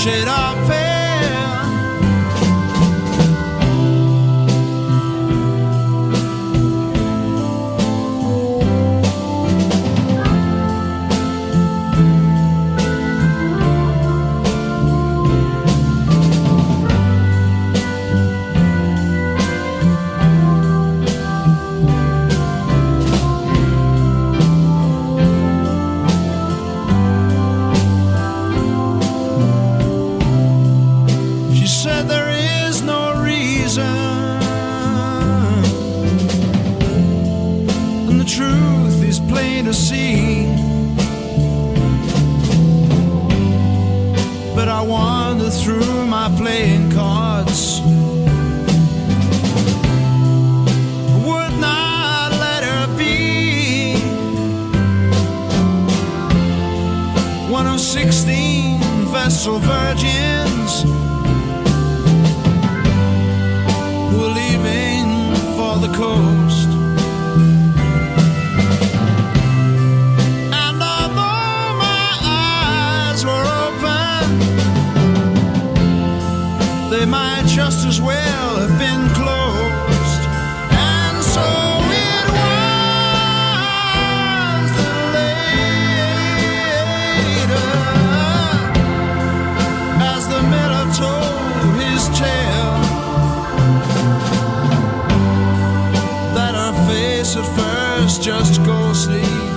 shit up. so virgins were leaving for the coast. And although my eyes were open, they might just as well have been closed. at first, just go sleep.